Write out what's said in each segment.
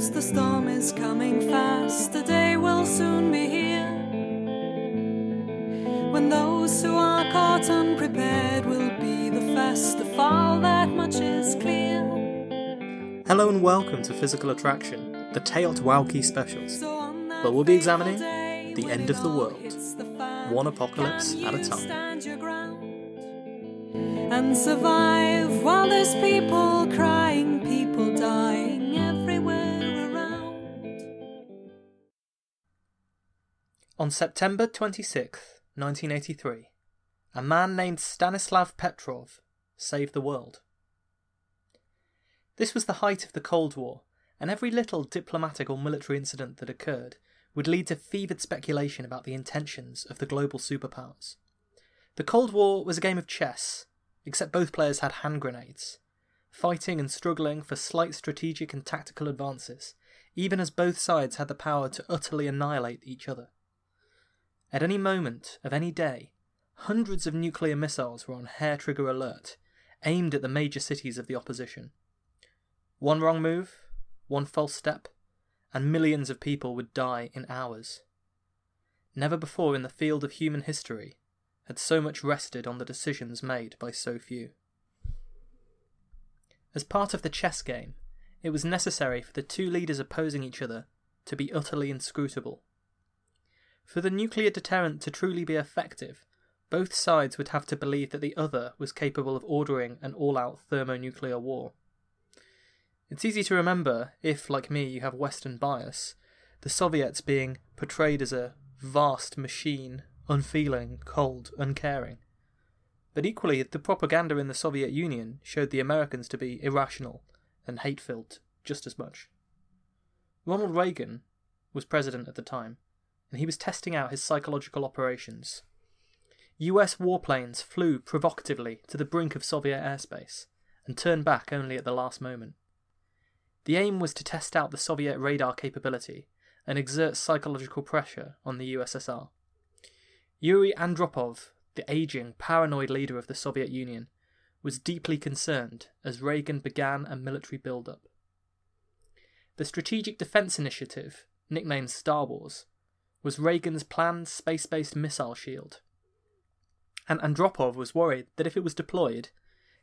knows the storm is coming fast. The day will soon be here. When those who are caught unprepared will be the first to fall, that much is clear. Hello and welcome to Physical Attraction, the TEOTWAWKI specials. So But we'll be examining the end of the world, one apocalypse at a time. stand your ground And survive while there's people crying, On September 26th, 1983, a man named Stanislav Petrov saved the world. This was the height of the Cold War, and every little diplomatic or military incident that occurred would lead to fevered speculation about the intentions of the global superpowers. The Cold War was a game of chess, except both players had hand grenades, fighting and struggling for slight strategic and tactical advances, even as both sides had the power to utterly annihilate each other. At any moment of any day, hundreds of nuclear missiles were on hair trigger alert, aimed at the major cities of the opposition. One wrong move, one false step, and millions of people would die in hours. Never before in the field of human history had so much rested on the decisions made by so few. As part of the chess game, it was necessary for the two leaders opposing each other to be utterly inscrutable. For the nuclear deterrent to truly be effective, both sides would have to believe that the other was capable of ordering an all out thermonuclear war. It's easy to remember if, like me, you have Western bias, the Soviets being portrayed as a vast machine, unfeeling, cold, uncaring. But equally, the propaganda in the Soviet Union showed the Americans to be irrational and hate filled just as much. Ronald Reagan was president at the time, and he was testing out his psychological operations. US warplanes flew provocatively to the brink of Soviet airspace and turned back only at the last moment. The aim was to test out the Soviet radar capability and exert psychological pressure on the USSR. Yuri Andropov, the aging, paranoid leader of the Soviet Union, was deeply concerned as Reagan began a military build-up. The Strategic Defense Initiative, nicknamed Star Wars, was Reagan's planned space based missile shield. And Andropov was worried that if it was deployed,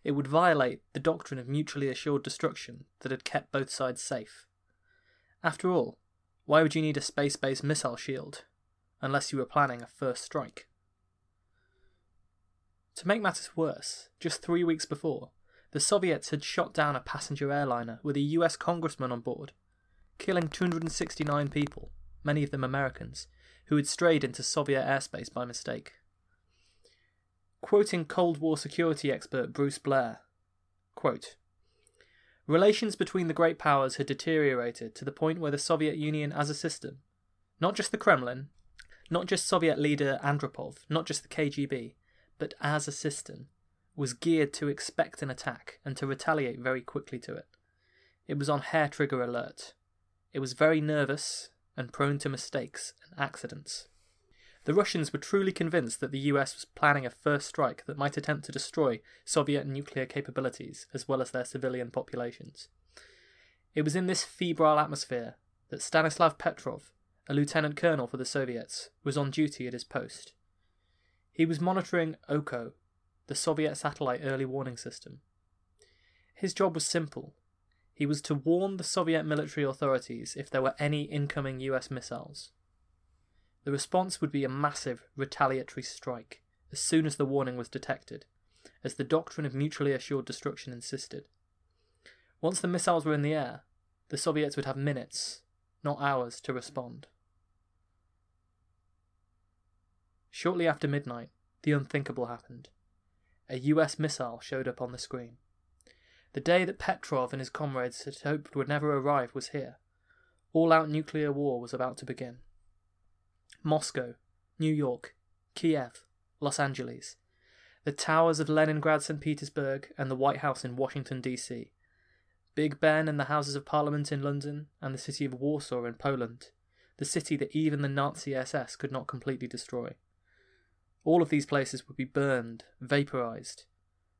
it would violate the doctrine of mutually assured destruction that had kept both sides safe. After all, why would you need a space based missile shield unless you were planning a first strike? To make matters worse, just three weeks before, the Soviets had shot down a passenger airliner with a US congressman on board, killing 269 people, many of them Americans, who had strayed into Soviet airspace by mistake. Quoting Cold War security expert Bruce Blair, quote, Relations between the great powers had deteriorated to the point where the Soviet Union as a system, not just the Kremlin, not just Soviet leader Andropov, not just the KGB, but as a system, was geared to expect an attack and to retaliate very quickly to it. It was on hair trigger alert. It was very nervous and prone to mistakes and accidents. The Russians were truly convinced that the US was planning a first strike that might attempt to destroy Soviet nuclear capabilities as well as their civilian populations. It was in this febrile atmosphere that Stanislav Petrov, a lieutenant colonel for the Soviets, was on duty at his post. He was monitoring OKO, the Soviet satellite early warning system. His job was simple. He was to warn the Soviet military authorities if there were any incoming US missiles. The response would be a massive retaliatory strike as soon as the warning was detected, as the doctrine of mutually assured destruction insisted. Once the missiles were in the air, the Soviets would have minutes, not hours, to respond. Shortly after midnight, the unthinkable happened. A US missile showed up on the screen. The day that Petrov and his comrades had hoped would never arrive was here. All out nuclear war was about to begin. Moscow, New York, Kiev, Los Angeles, the towers of Leningrad, St. Petersburg, and the White House in Washington, D.C., Big Ben and the Houses of Parliament in London, and the city of Warsaw in Poland, the city that even the Nazi SS could not completely destroy. All of these places would be burned, vaporized,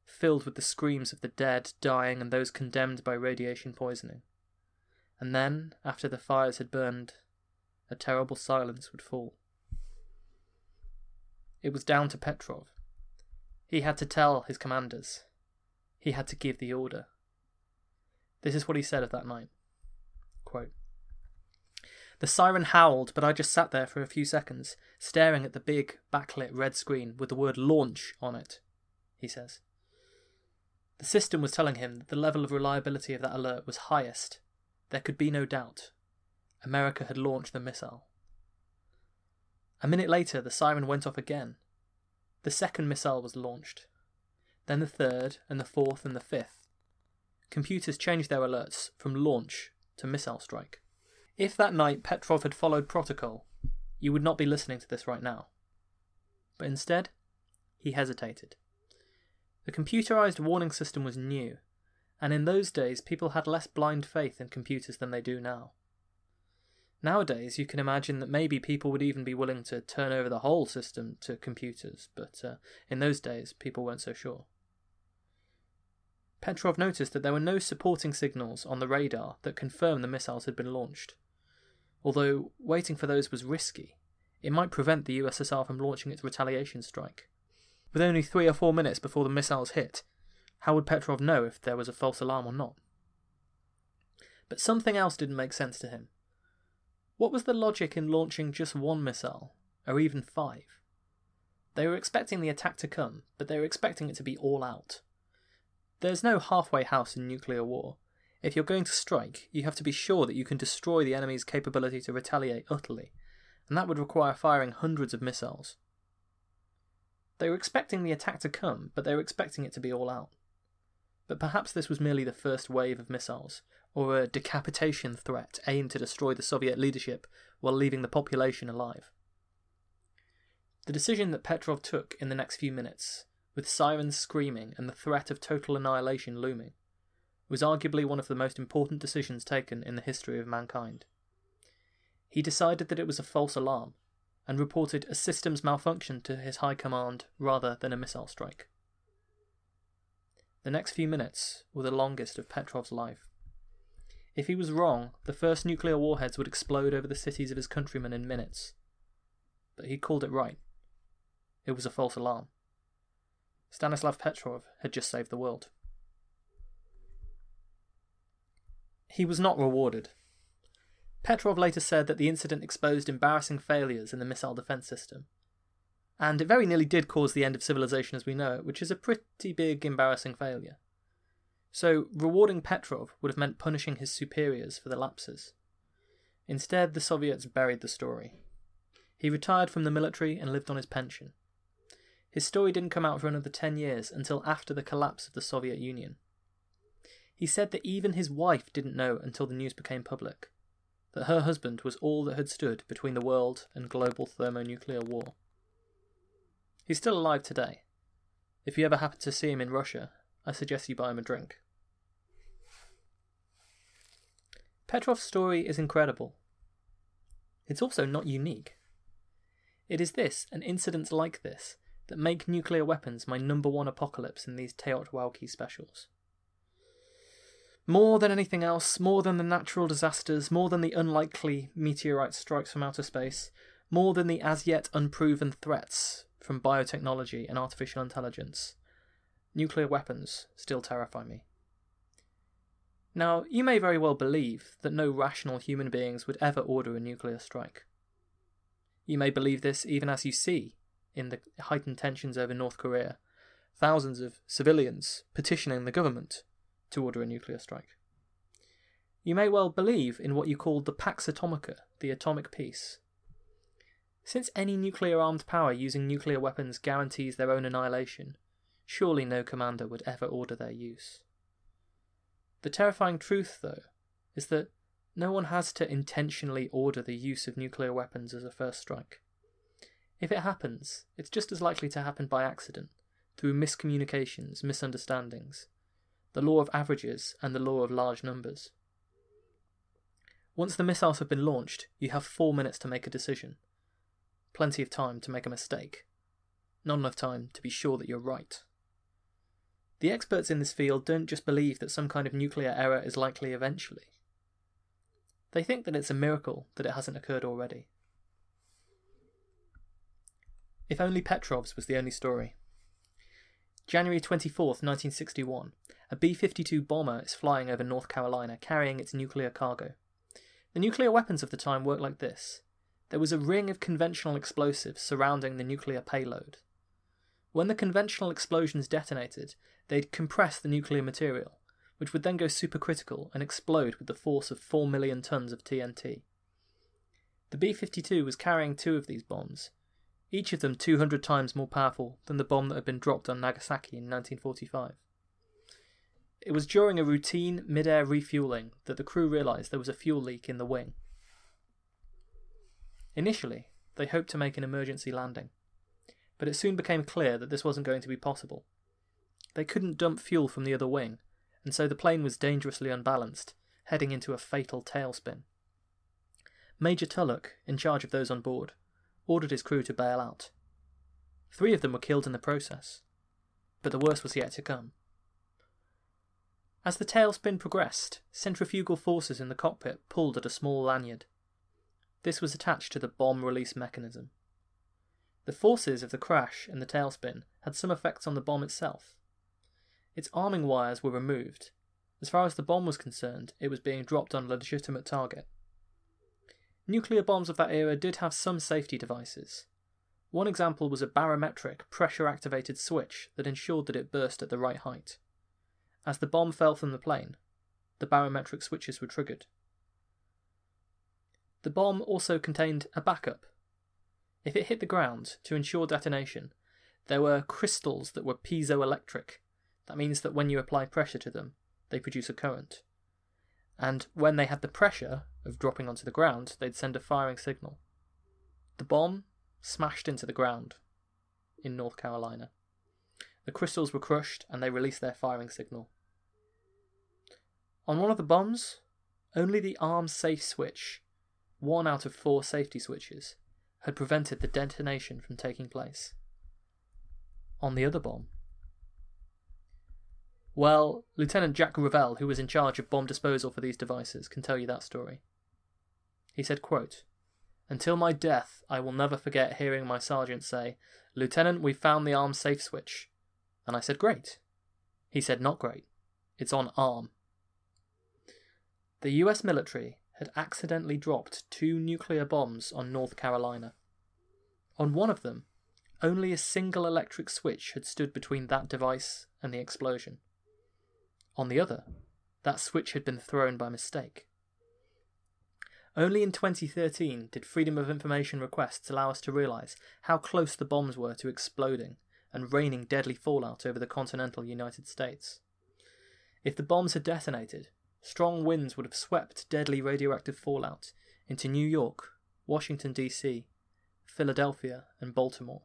filled with the screams of the dead, dying, and those condemned by radiation poisoning. and then, after the fires had burned, a terrible silence would fall. It was down to Petrov. He had to tell his commanders. He had to give the order. This is what he said of that night. Quote, the siren howled, but I just sat there for a few seconds, staring at the big, backlit red screen with the word launch on it, he says. The system was telling him that the level of reliability of that alert was highest. There could be no doubt. America had launched the missile. A minute later, the siren went off again. The second missile was launched. Then the third, and the fourth, and the fifth. Computers changed their alerts from launch to missile strike. If that night Petrov had followed protocol, you would not be listening to this right now. But instead, he hesitated. The computerized warning system was new, and in those days people had less blind faith in computers than they do now. Nowadays, you can imagine that maybe people would even be willing to turn over the whole system to computers, but uh, in those days, people weren't so sure. Petrov noticed that there were no supporting signals on the radar that confirmed the missiles had been launched. Although waiting for those was risky, it might prevent the USSR from launching its retaliation strike. With only three or four minutes before the missiles hit, how would Petrov know if there was a false alarm or not? But something else didn't make sense to him. What was the logic in launching just one missile, or even five? They were expecting the attack to come, but they were expecting it to be all out. There's no halfway house in nuclear war, if you're going to strike, you have to be sure that you can destroy the enemy's capability to retaliate utterly, and that would require firing hundreds of missiles. They were expecting the attack to come, but they were expecting it to be all out. But perhaps this was merely the first wave of missiles, or a decapitation threat aimed to destroy the Soviet leadership while leaving the population alive. The decision that Petrov took in the next few minutes, with sirens screaming and the threat of total annihilation looming, was arguably one of the most important decisions taken in the history of mankind. He decided that it was a false alarm and reported a systems malfunction to his high command rather than a missile strike. The next few minutes were the longest of Petrov's life. If he was wrong, the first nuclear warheads would explode over the cities of his countrymen in minutes. But he called it right. It was a false alarm. Stanislav Petrov had just saved the world. He was not rewarded. Petrov later said that the incident exposed embarrassing failures in the missile defense system. And it very nearly did cause the end of civilization as we know it, which is a pretty big embarrassing failure. So, rewarding Petrov would have meant punishing his superiors for the lapses. Instead, the Soviets buried the story. He retired from the military and lived on his pension. His story didn't come out for another 10 years until after the collapse of the Soviet Union. He said that even his wife didn't know until the news became public that her husband was all that had stood between the world and global thermonuclear war. He's still alive today. If you ever happen to see him in Russia, I suggest you buy him a drink. Petrov's story is incredible. It's also not unique. It is this and incidents like this that make nuclear weapons my number one apocalypse in these TEOTWAWKI specials. More than anything else, more than the natural disasters, more than the unlikely meteorite strikes from outer space, more than the as yet unproven threats from biotechnology and artificial intelligence, nuclear weapons still terrify me. Now, you may very well believe that no rational human beings would ever order a nuclear strike. You may believe this even as you see, in the heightened tensions over North Korea, thousands of civilians petitioning the government to order a nuclear strike. You may well believe in what you call the Pax Atomica, the atomic peace. Since any nuclear armed power using nuclear weapons guarantees their own annihilation, surely no commander would ever order their use. The terrifying truth, though, is that no one has to intentionally order the use of nuclear weapons as a first strike. If it happens, it's just as likely to happen by accident, through miscommunications, misunderstandings, the law of averages, and the law of large numbers. Once the missiles have been launched, you have four minutes to make a decision. Plenty of time to make a mistake. Not enough time to be sure that you're right. The experts in this field don't just believe that some kind of nuclear error is likely eventually. They think that it's a miracle that it hasn't occurred already. If only Petrov's was the only story. January 24th, 1961, a B 52 bomber is flying over North Carolina carrying its nuclear cargo. The nuclear weapons of the time worked like this there was a ring of conventional explosives surrounding the nuclear payload. When the conventional explosions detonated, they'd compress the nuclear material, which would then go supercritical and explode with the force of 4 million tons of TNT. The B 52 was carrying two of these bombs, each of them 200 times more powerful than the bomb that had been dropped on Nagasaki in 1945. It was during a routine mid air refueling that the crew realised there was a fuel leak in the wing. Initially, they hoped to make an emergency landing, but it soon became clear that this wasn't going to be possible. They couldn't dump fuel from the other wing, and so the plane was dangerously unbalanced, heading into a fatal tailspin. Major Tulloch, in charge of those on board, ordered his crew to bail out. Three of them were killed in the process, but the worst was yet to come. As the tailspin progressed, centrifugal forces in the cockpit pulled at a small lanyard. This was attached to the bomb release mechanism. The forces of the crash and the tailspin had some effects on the bomb itself. Its arming wires were removed. As far as the bomb was concerned, it was being dropped on a legitimate target. Nuclear bombs of that era did have some safety devices. One example was a barometric, pressure activated switch that ensured that it burst at the right height. As the bomb fell from the plane, the barometric switches were triggered. The bomb also contained a backup. If it hit the ground, to ensure detonation, there were crystals that were piezoelectric. That means that when you apply pressure to them, they produce a current and when they had the pressure of dropping onto the ground, they'd send a firing signal. The bomb smashed into the ground in North Carolina. The crystals were crushed and they released their firing signal. On one of the bombs, only the arm safe switch, one out of four safety switches, had prevented the detonation from taking place. On the other bomb, well, Lieutenant Jack Revell, who was in charge of bomb disposal for these devices, can tell you that story. He said, quote, Until my death, I will never forget hearing my sergeant say, Lieutenant, we've found the arm safe switch. And I said, Great. He said, Not great. It's on arm. The US military had accidentally dropped two nuclear bombs on North Carolina. On one of them, only a single electric switch had stood between that device and the explosion. On the other, that switch had been thrown by mistake. Only in 2013 did Freedom of Information requests allow us to realise how close the bombs were to exploding and raining deadly fallout over the continental United States. If the bombs had detonated, strong winds would have swept deadly radioactive fallout into New York, Washington, D.C., Philadelphia, and Baltimore.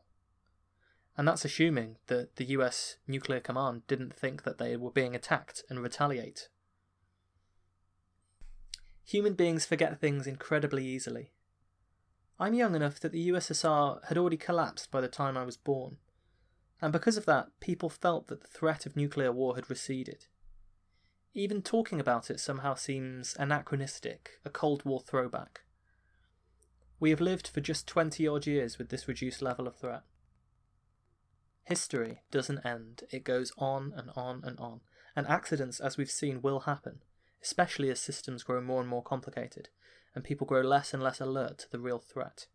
And that's assuming that the US nuclear command didn't think that they were being attacked and retaliate. Human beings forget things incredibly easily. I'm young enough that the USSR had already collapsed by the time I was born, and because of that, people felt that the threat of nuclear war had receded. Even talking about it somehow seems anachronistic, a Cold War throwback. We have lived for just 20 odd years with this reduced level of threat. History doesn't end, it goes on and on and on, and accidents, as we've seen, will happen, especially as systems grow more and more complicated, and people grow less and less alert to the real threat.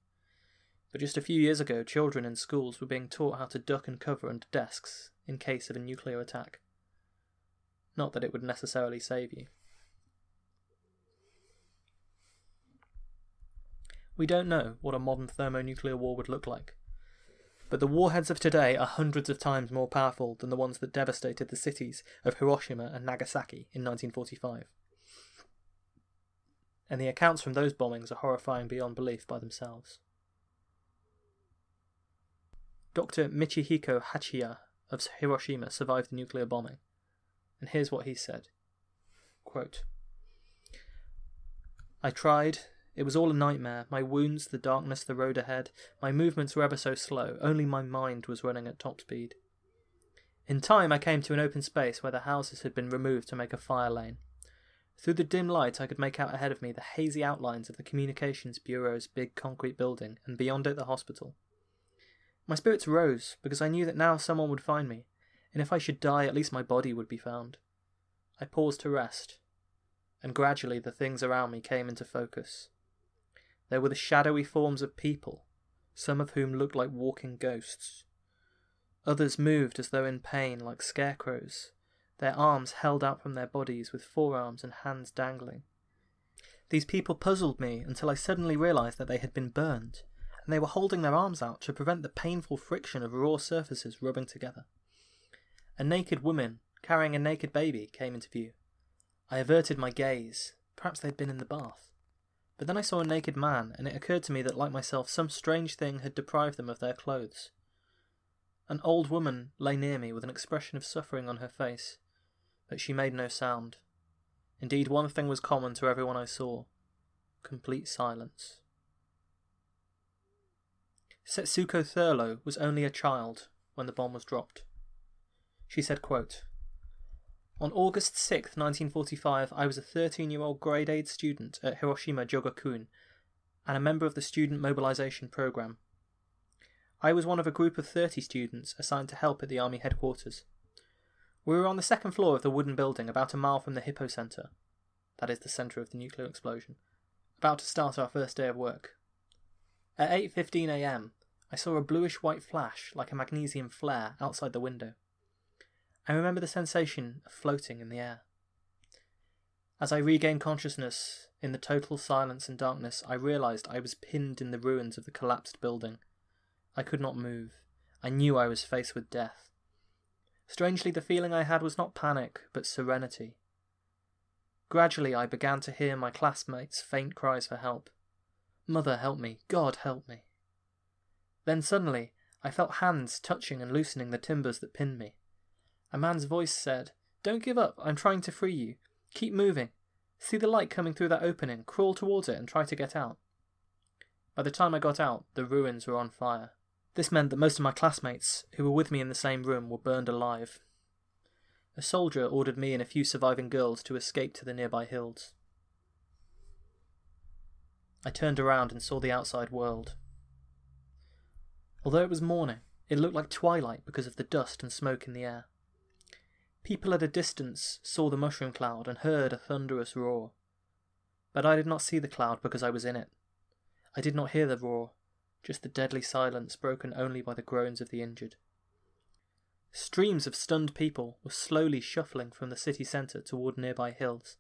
But just a few years ago, children in schools were being taught how to duck and cover under desks in case of a nuclear attack. Not that it would necessarily save you. We don't know what a modern thermonuclear war would look like, but the warheads of today are hundreds of times more powerful than the ones that devastated the cities of Hiroshima and Nagasaki in 1945. And the accounts from those bombings are horrifying beyond belief by themselves. Dr. Michihiko Hachiya of Hiroshima survived the nuclear bombing, and here's what he said Quote, I tried, it was all a nightmare. My wounds, the darkness, the road ahead. My movements were ever so slow. Only my mind was running at top speed. In time, I came to an open space where the houses had been removed to make a fire lane. Through the dim light, I could make out ahead of me the hazy outlines of the Communications Bureau's big concrete building, and beyond it, the hospital. My spirits rose because I knew that now someone would find me, and if I should die, at least my body would be found. I paused to rest, and gradually the things around me came into focus. There were the shadowy forms of people, some of whom looked like walking ghosts. Others moved as though in pain, like scarecrows, their arms held out from their bodies with forearms and hands dangling. These people puzzled me until I suddenly realized that they had been burned, and they were holding their arms out to prevent the painful friction of raw surfaces rubbing together. A naked woman, carrying a naked baby, came into view. I averted my gaze. Perhaps they'd been in the bath. But then I saw a naked man, and it occurred to me that, like myself, some strange thing had deprived them of their clothes. An old woman lay near me with an expression of suffering on her face but she made no sound. Indeed, one thing was common to everyone I saw complete silence. Setsuko Thurlow was only a child when the bomb was dropped. She said, quote, On August 6, 1945, I was a 13 year old grade 8 student at Hiroshima Jogakuin and a member of the Student Mobilization Program. I was one of a group of 30 students assigned to help at the Army headquarters. We were on the second floor of the wooden building about a mile from the hypocenter. That is the center of the nuclear explosion. About to start our first day of work. At 8:15 a.m., I saw a bluish-white flash like a magnesium flare outside the window. I remember the sensation of floating in the air. As I regained consciousness in the total silence and darkness, I realized I was pinned in the ruins of the collapsed building. I could not move. I knew I was faced with death. Strangely, the feeling I had was not panic, but serenity. Gradually, I began to hear my classmates' faint cries for help. Mother, help me. God, help me. Then suddenly, I felt hands touching and loosening the timbers that pinned me. A man's voice said, Don't give up. I'm trying to free you. Keep moving. See the light coming through that opening. Crawl towards it and try to get out. By the time I got out, the ruins were on fire. This meant that most of my classmates, who were with me in the same room, were burned alive. A soldier ordered me and a few surviving girls to escape to the nearby hills. I turned around and saw the outside world. Although it was morning, it looked like twilight because of the dust and smoke in the air. People at a distance saw the mushroom cloud and heard a thunderous roar. But I did not see the cloud because I was in it. I did not hear the roar just the deadly silence broken only by the groans of the injured. Streams of stunned people were slowly shuffling from the city centre toward nearby hills.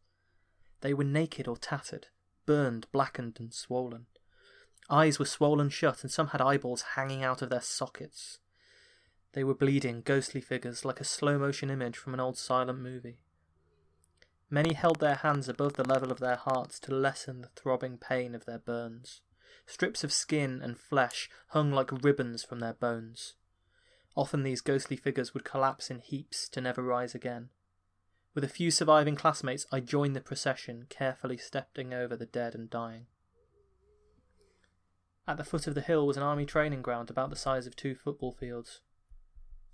They were naked or tattered, burned, blackened, and swollen. Eyes were swollen shut, and some had eyeballs hanging out of their sockets. They were bleeding, ghostly figures like a slow motion image from an old silent movie. Many held their hands above the level of their hearts to lessen the throbbing pain of their burns. Strips of skin and flesh hung like ribbons from their bones. Often these ghostly figures would collapse in heaps to never rise again. With a few surviving classmates, I joined the procession, carefully stepping over the dead and dying. At the foot of the hill was an army training ground about the size of two football fields.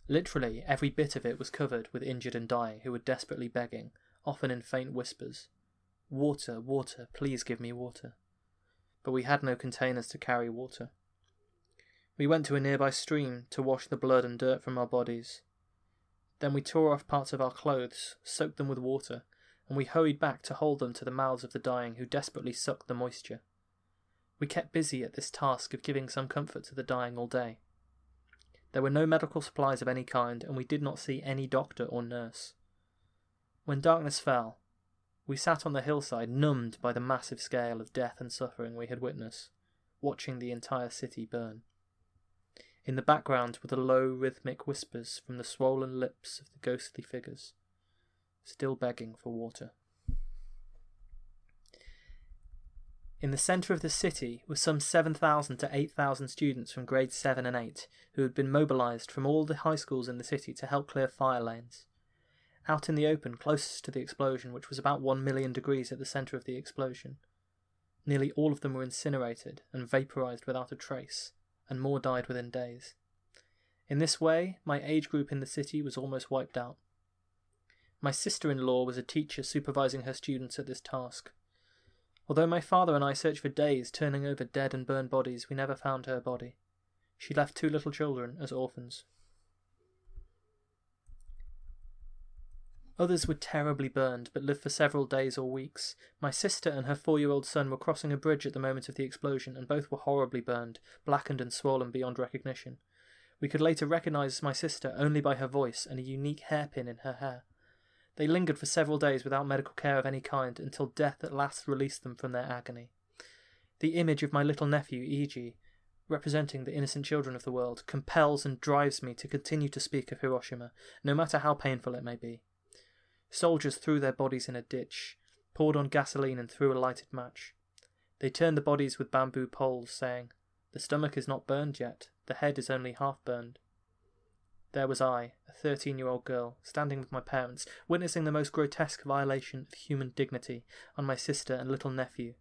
Literally, every bit of it was covered with injured and dying who were desperately begging, often in faint whispers, Water, water, please give me water but we had no containers to carry water. We went to a nearby stream to wash the blood and dirt from our bodies. Then we tore off parts of our clothes, soaked them with water, and we hurried back to hold them to the mouths of the dying who desperately sucked the moisture. We kept busy at this task of giving some comfort to the dying all day. There were no medical supplies of any kind, and we did not see any doctor or nurse. When darkness fell, we sat on the hillside, numbed by the massive scale of death and suffering we had witnessed, watching the entire city burn. In the background were the low, rhythmic whispers from the swollen lips of the ghostly figures, still begging for water. In the centre of the city were some 7,000 to 8,000 students from grades 7 and 8 who had been mobilised from all the high schools in the city to help clear fire lanes. Out in the open, closest to the explosion, which was about one million degrees at the centre of the explosion. Nearly all of them were incinerated and vaporized without a trace, and more died within days. In this way, my age group in the city was almost wiped out. My sister in law was a teacher supervising her students at this task. Although my father and I searched for days, turning over dead and burned bodies, we never found her body. She left two little children as orphans. Others were terribly burned, but lived for several days or weeks. My sister and her four year old son were crossing a bridge at the moment of the explosion, and both were horribly burned, blackened and swollen beyond recognition. We could later recognize my sister only by her voice and a unique hairpin in her hair. They lingered for several days without medical care of any kind until death at last released them from their agony. The image of my little nephew, Eiji, representing the innocent children of the world, compels and drives me to continue to speak of Hiroshima, no matter how painful it may be. Soldiers threw their bodies in a ditch, poured on gasoline, and threw a lighted match. They turned the bodies with bamboo poles, saying, The stomach is not burned yet, the head is only half burned. There was I, a thirteen year old girl, standing with my parents, witnessing the most grotesque violation of human dignity on my sister and little nephew,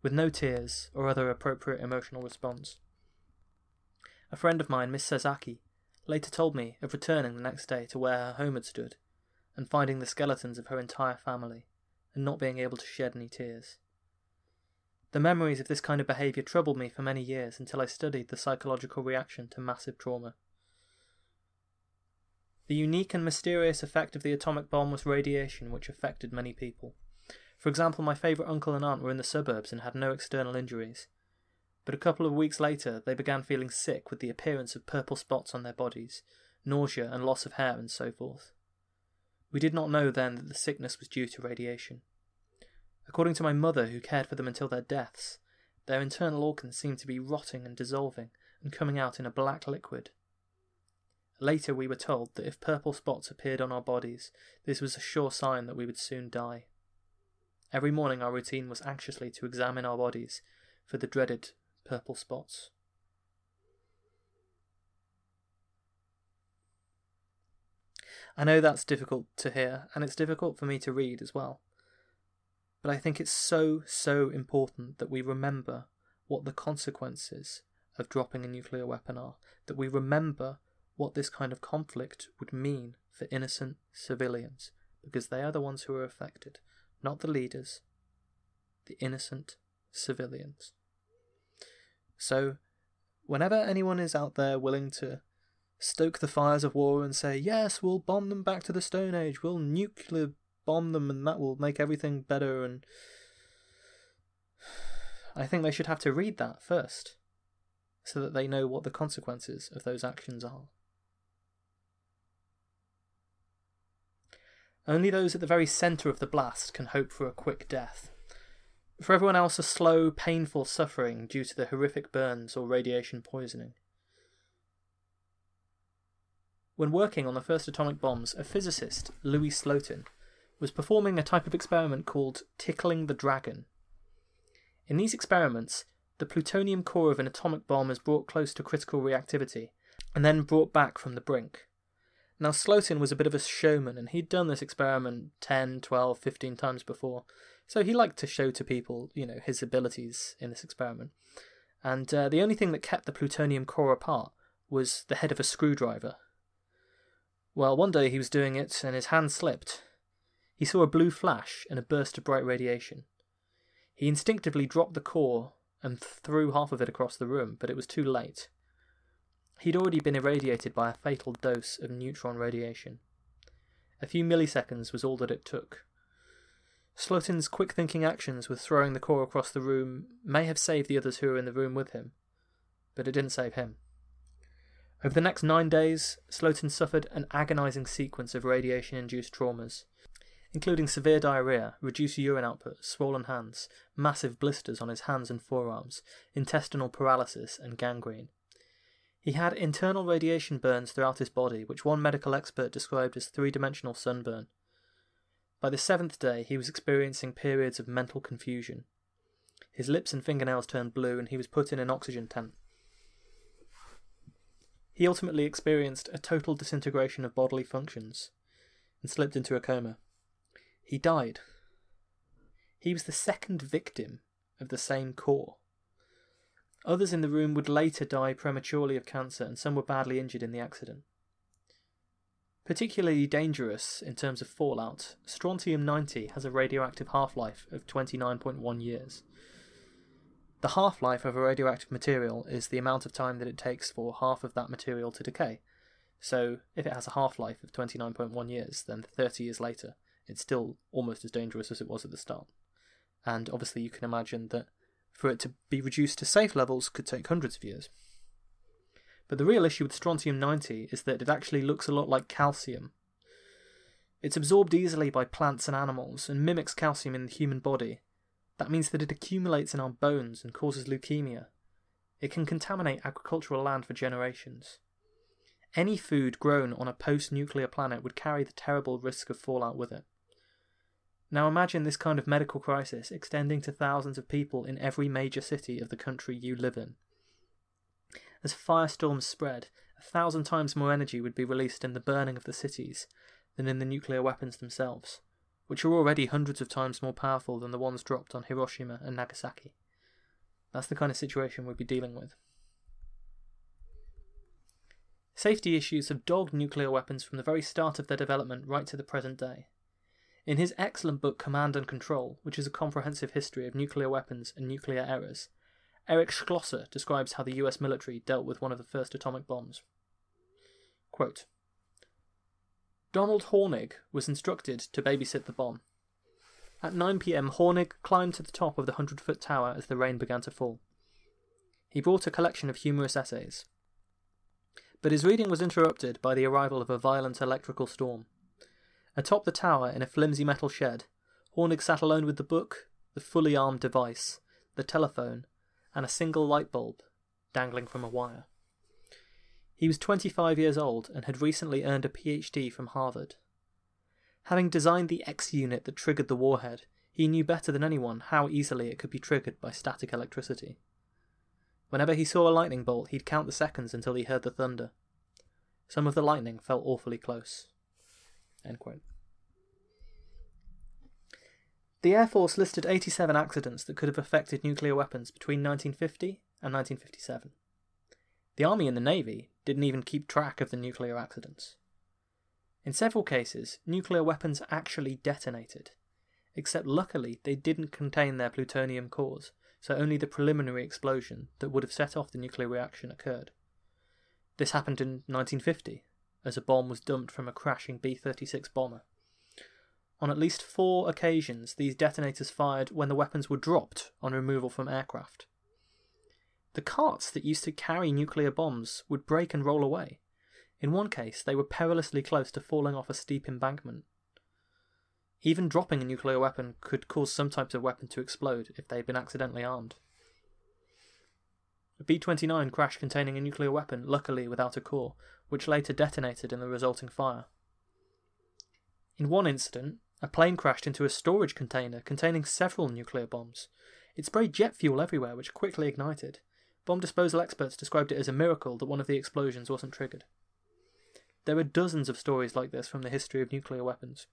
with no tears or other appropriate emotional response. A friend of mine, Miss Sasaki, later told me of returning the next day to where her home had stood and finding the skeletons of her entire family, and not being able to shed any tears. The memories of this kind of behaviour troubled me for many years until I studied the psychological reaction to massive trauma. The unique and mysterious effect of the atomic bomb was radiation, which affected many people. For example, my favourite uncle and aunt were in the suburbs and had no external injuries. But a couple of weeks later, they began feeling sick with the appearance of purple spots on their bodies, nausea and loss of hair, and so forth. We did not know then that the sickness was due to radiation. According to my mother, who cared for them until their deaths, their internal organs seemed to be rotting and dissolving and coming out in a black liquid. Later, we were told that if purple spots appeared on our bodies, this was a sure sign that we would soon die. Every morning, our routine was anxiously to examine our bodies for the dreaded purple spots. I know that's difficult to hear, and it's difficult for me to read as well. But I think it's so, so important that we remember what the consequences of dropping a nuclear weapon are, that we remember what this kind of conflict would mean for innocent civilians, because they are the ones who are affected, not the leaders, the innocent civilians. So, whenever anyone is out there willing to stoke the fires of war and say, yes, we'll bomb them back to the Stone Age, we'll nuclear bomb them and that will make everything better. And I think they should have to read that first so that they know what the consequences of those actions are. Only those at the very centre of the blast can hope for a quick death. For everyone else, a slow, painful suffering due to the horrific burns or radiation poisoning. When working on the first atomic bombs, a physicist, Louis Slotin, was performing a type of experiment called tickling the dragon. In these experiments, the plutonium core of an atomic bomb is brought close to critical reactivity and then brought back from the brink. Now, Slotin was a bit of a showman and he'd done this experiment 10, 12, 15 times before, so he liked to show to people, you know, his abilities in this experiment. And uh, the only thing that kept the plutonium core apart was the head of a screwdriver well, one day he was doing it and his hand slipped. He saw a blue flash and a burst of bright radiation. He instinctively dropped the core and threw half of it across the room, but it was too late. He'd already been irradiated by a fatal dose of neutron radiation. A few milliseconds was all that it took. Slotin's quick thinking actions with throwing the core across the room may have saved the others who were in the room with him, but it didn't save him. Over the next nine days, Slotin suffered an agonizing sequence of radiation induced traumas, including severe diarrhea, reduced urine output, swollen hands, massive blisters on his hands and forearms, intestinal paralysis, and gangrene. He had internal radiation burns throughout his body, which one medical expert described as three dimensional sunburn. By the seventh day, he was experiencing periods of mental confusion. His lips and fingernails turned blue, and he was put in an oxygen tent. He ultimately experienced a total disintegration of bodily functions and slipped into a coma. He died. He was the second victim of the same core. Others in the room would later die prematurely of cancer, and some were badly injured in the accident. Particularly dangerous in terms of fallout, strontium 90 has a radioactive half life of 29.1 years. The half life of a radioactive material is the amount of time that it takes for half of that material to decay. So, if it has a half life of 29.1 years, then 30 years later, it's still almost as dangerous as it was at the start. And obviously, you can imagine that for it to be reduced to safe levels could take hundreds of years. But the real issue with strontium 90 is that it actually looks a lot like calcium. It's absorbed easily by plants and animals and mimics calcium in the human body. That means that it accumulates in our bones and causes leukemia. It can contaminate agricultural land for generations. Any food grown on a post nuclear planet would carry the terrible risk of fallout with it. Now imagine this kind of medical crisis extending to thousands of people in every major city of the country you live in. As firestorms spread, a thousand times more energy would be released in the burning of the cities than in the nuclear weapons themselves, which are already hundreds of times more powerful than the ones dropped on Hiroshima and Nagasaki. That's the kind of situation we'd be dealing with. Safety issues have dogged nuclear weapons from the very start of their development right to the present day. In his excellent book Command and Control, which is a comprehensive history of nuclear weapons and nuclear errors, Eric Schlosser describes how the US military dealt with one of the first atomic bombs. Quote, Donald Hornig was instructed to babysit the bomb. At 9 pm, Hornig climbed to the top of the 100 foot tower as the rain began to fall. He brought a collection of humorous essays. But his reading was interrupted by the arrival of a violent electrical storm. Atop the tower, in a flimsy metal shed, Hornig sat alone with the book, the fully armed device, the telephone, and a single light bulb dangling from a wire. He was 25 years old and had recently earned a PhD from Harvard. Having designed the X unit that triggered the warhead, he knew better than anyone how easily it could be triggered by static electricity. Whenever he saw a lightning bolt, he'd count the seconds until he heard the thunder. Some of the lightning felt awfully close. The Air Force listed 87 accidents that could have affected nuclear weapons between 1950 and 1957. The Army and the Navy didn't even keep track of the nuclear accidents. In several cases, nuclear weapons actually detonated, except luckily they didn't contain their plutonium cores, so only the preliminary explosion that would have set off the nuclear reaction occurred. This happened in 1950, as a bomb was dumped from a crashing B 36 bomber. On at least four occasions, these detonators fired when the weapons were dropped on removal from aircraft. The carts that used to carry nuclear bombs would break and roll away. In one case, they were perilously close to falling off a steep embankment. Even dropping a nuclear weapon could cause some types of weapon to explode if they had been accidentally armed. B 29 crashed containing a nuclear weapon, luckily without a core, which later detonated in the resulting fire. In one incident, a plane crashed into a storage container containing several nuclear bombs. It sprayed jet fuel everywhere, which quickly ignited. Bomb disposal experts described it as a miracle that one of the explosions wasn't triggered. There are dozens of stories like this from the history of nuclear weapons.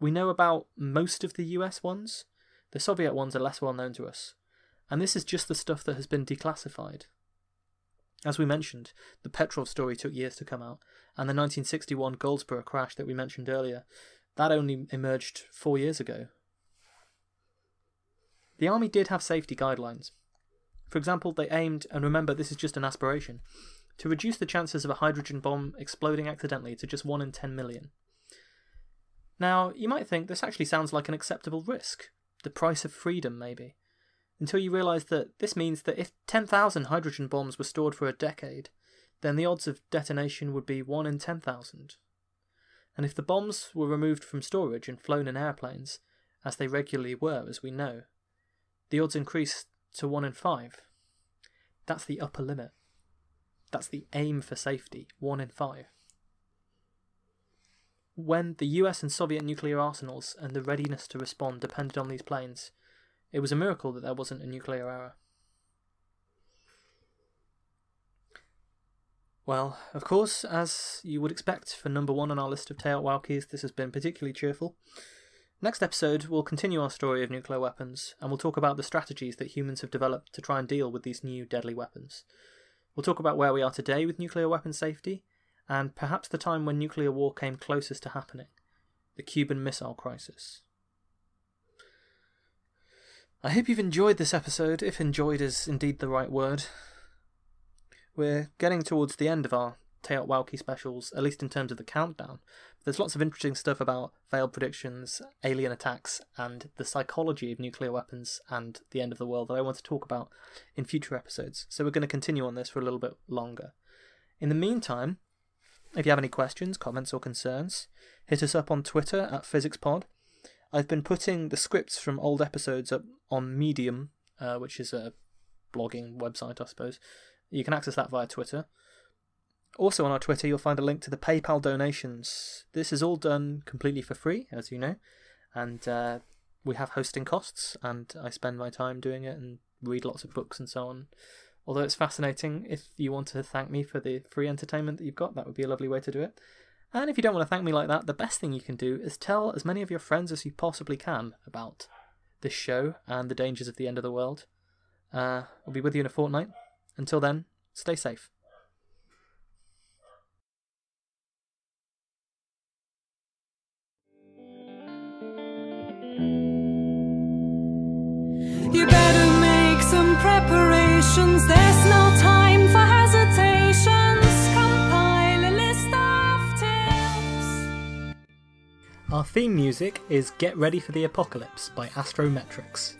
We know about most of the US ones. The Soviet ones are less well known to us. And this is just the stuff that has been declassified. As we mentioned, the Petrov story took years to come out, and the 1961 Goldsboro crash that we mentioned earlier that only emerged four years ago. The army did have safety guidelines. For example, they aimed, and remember this is just an aspiration, to reduce the chances of a hydrogen bomb exploding accidentally to just 1 in 10 million. Now, you might think this actually sounds like an acceptable risk, the price of freedom, maybe, until you realise that this means that if 10,000 hydrogen bombs were stored for a decade, then the odds of detonation would be 1 in 10,000 and if the bombs were removed from storage and flown in airplanes, as they regularly were, as we know, the odds increase to 1 in 5. That's the upper limit. That's the aim for safety 1 in 5. When the US and Soviet nuclear arsenals and the readiness to respond depended on these planes, it was a miracle that there wasn't a nuclear error. Well, of course, as you would expect for number one on our list of TEOTWAWKIs, this has been particularly cheerful. Next episode, we'll continue our story of nuclear weapons, and we'll talk about the strategies that humans have developed to try and deal with these new deadly weapons. We'll talk about where we are today with nuclear weapon safety, and perhaps the time when nuclear war came closest to happening the Cuban Missile Crisis. I hope you've enjoyed this episode, if enjoyed is indeed the right word. We're getting towards the end of our TEOTWAWKI specials, at least in terms of the countdown. There's lots of interesting stuff about failed predictions, alien attacks, and the psychology of nuclear weapons and the end of the world that I want to talk about in future episodes. So we're going to continue on this for a little bit longer. In the meantime, if you have any questions, comments, or concerns, hit us up on Twitter at PhysicsPod. I've been putting the scripts from old episodes up on Medium, uh, which is a blogging website, I suppose. You can access that via Twitter. Also on our Twitter, you'll find a link to the PayPal donations. This is all done completely for free, as you know, and uh, we have hosting costs, and I spend my time doing it and read lots of books and so on. Although it's fascinating, if you want to thank me for the free entertainment that you've got, that would be a lovely way to do it. And if you don't want to thank me like that, the best thing you can do is tell as many of your friends as you possibly can about this show and the dangers of the end of the world. Uh, I'll be with you in a fortnight. Until then, stay safe. You better make some preparations. There's no time Our theme music is Get Ready for the Apocalypse by Astrometrics.